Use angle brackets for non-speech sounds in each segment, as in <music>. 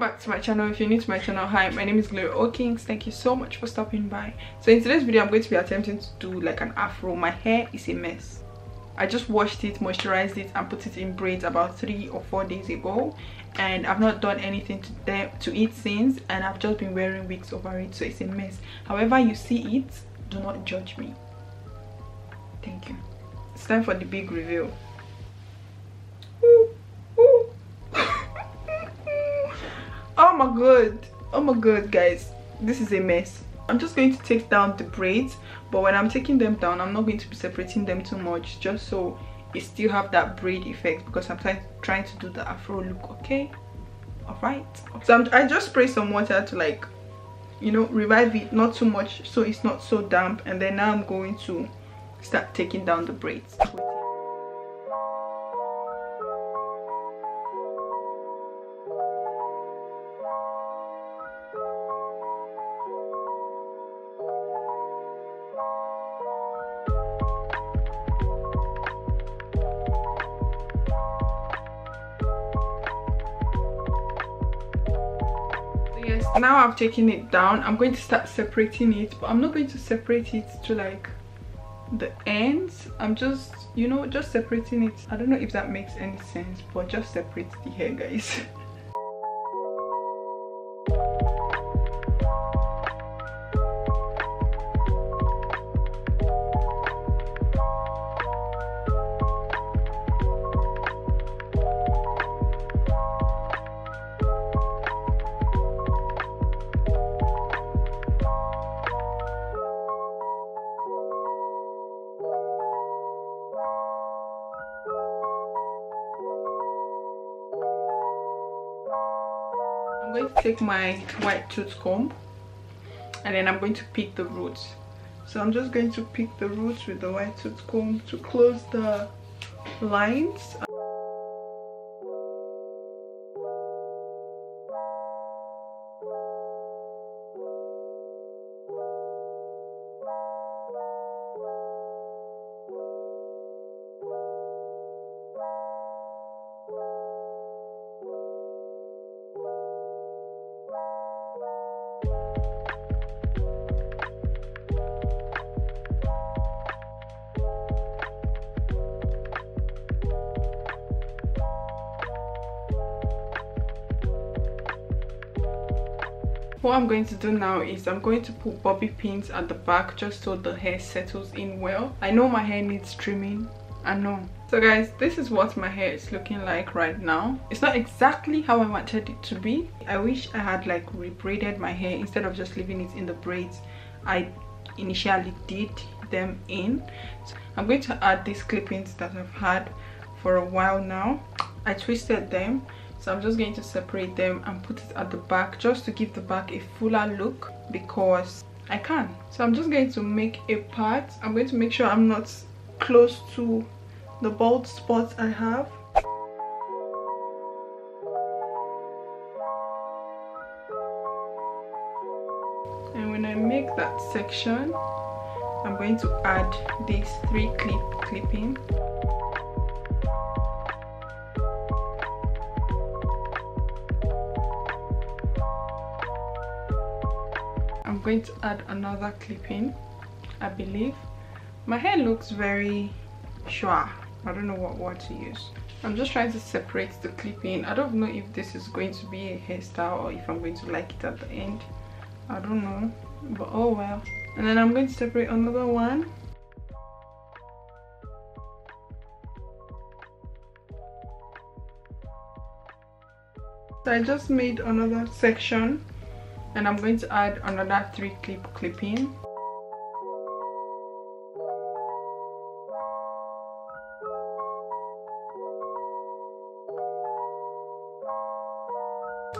back to my channel. If you're new to my channel hi my name is glory okings thank you so much for stopping by. So in today's video i'm going to be attempting to do like an afro. My hair is a mess. I just washed it moisturized it and put it in braids about three or four days ago. And i've not done anything to them to it since. And i've just been wearing wigs over it so it's a mess. However you see it do not judge me. Thank you. It's time for the big reveal oh my god. Oh my god guys. This is a mess. I'm just going to take down the braids but when i'm taking them down i'm not going to be separating them too much just so it still have that braid effect because i'm trying to do the afro look okay? All right so I'm, i just spray some water to like you know revive it not too much so it's not so damp and then now i'm going to start taking down the braids now i've taken it down i'm going to start separating it but i'm not going to separate it to like the ends. I'm just you know just separating it. I don't know if that makes any sense but just separate the hair guys <laughs> going to take my wide tooth comb and then I'm going to pick the roots. So I'm just going to pick the roots with the wide tooth comb to close the lines. What i'm going to do now is i'm going to put bobby pins at the back just so the hair settles in well. I know my hair needs trimming i know. So guys this is what my hair is looking like right now. It's not exactly how i wanted it to be. I wish i had like rebraided my hair instead of just leaving it in the braids. I initially did them in. So i'm going to add these clippings that i've had for a while now. I twisted them so i'm just going to separate them and put it at the back just to give the back a fuller look because i can. So i'm just going to make a part. I'm going to make sure i'm not close to the bald spots i have. And when i make that section i'm going to add these three clip clipping I'm going to add another clipping I believe. My hair looks very sure. I don't know what word to use. I'm just trying to separate the clipping. I don't know if this is going to be a hairstyle or if I'm going to like it at the end. I don't know but oh well. And then I'm going to separate another one. So I just made another section and I'm going to add another three clip clipping.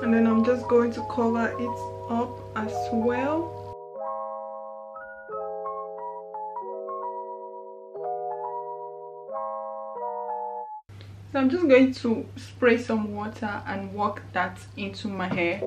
And then I'm just going to cover it up as well. So I'm just going to spray some water and work that into my hair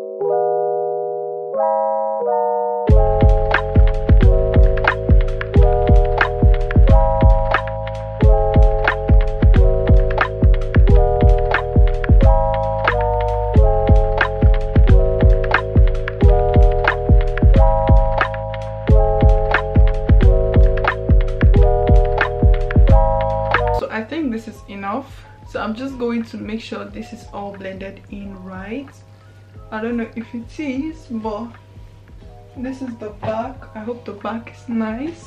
i'm just going to make sure this is all blended in right. I don't know if it is but this is the back. I hope the back is nice.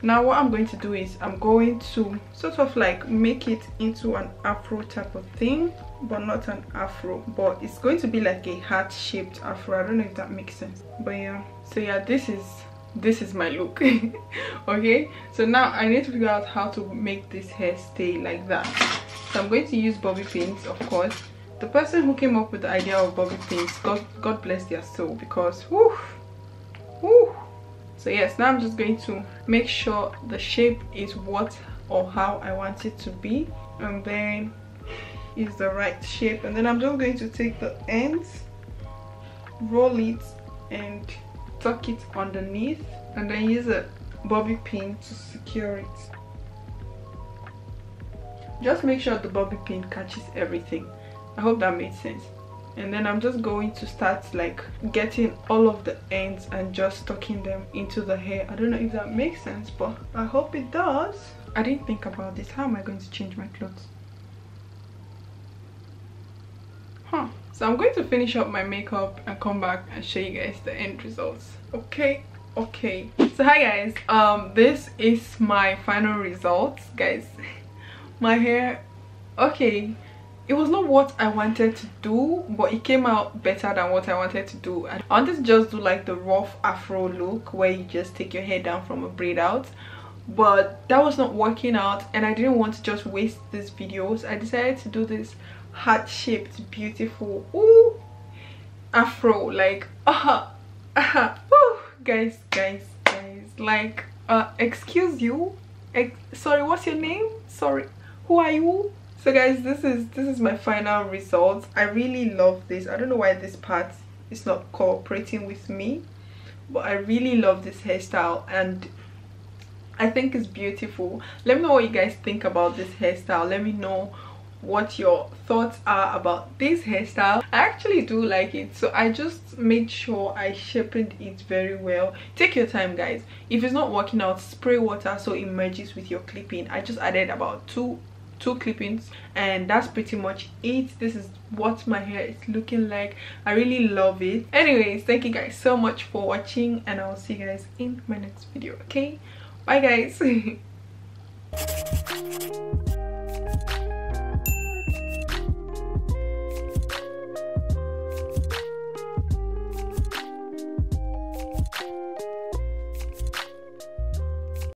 Now what i'm going to do is i'm going to sort of like make it into an afro type of thing but not an afro but it's going to be like a heart shaped afro. I don't know if that makes sense but yeah. So yeah this is this is my look <laughs> okay? So now i need to figure out how to make this hair stay like that. So i'm going to use bobby pins of course. The person who came up with the idea of bobby pins god god bless their soul because whoo, whoo. so yes now i'm just going to make sure the shape is what or how i want it to be and then is the right shape. And then i'm just going to take the ends roll it and tuck it underneath and then use a bobby pin to secure it. Just make sure the bobby pin catches everything. I hope that made sense. And then i'm just going to start like getting all of the ends and just tucking them into the hair. I don't know if that makes sense but i hope it does. I didn't think about this. How am i going to change my clothes so i'm going to finish up my makeup and come back and show you guys the end results. Okay okay. So hi guys um this is my final results guys. <laughs> My hair okay. It was not what i wanted to do but it came out better than what i wanted to do. And i wanted to just do like the rough afro look where you just take your hair down from a braid out. But that was not working out and i didn't want to just waste these videos. I decided to do this heart-shaped beautiful ooh afro like uh, uh, guys guys guys like uh excuse you Ex sorry what's your name? Sorry who are you? So guys this is this is my final result i really love this. I don't know why this part is not cooperating with me but i really love this hairstyle and i think it's beautiful. Let me know what you guys think about this hairstyle. Let me know what your thoughts are about this hairstyle. I actually do like it so i just made sure i sharpened it very well. Take your time guys. If it's not working out spray water so it merges with your clipping. I just added about two two clippings and that's pretty much it. This is what my hair is looking like. I really love it. Anyways thank you guys so much for watching and i'll see you guys in my next video okay? Bye guys <laughs>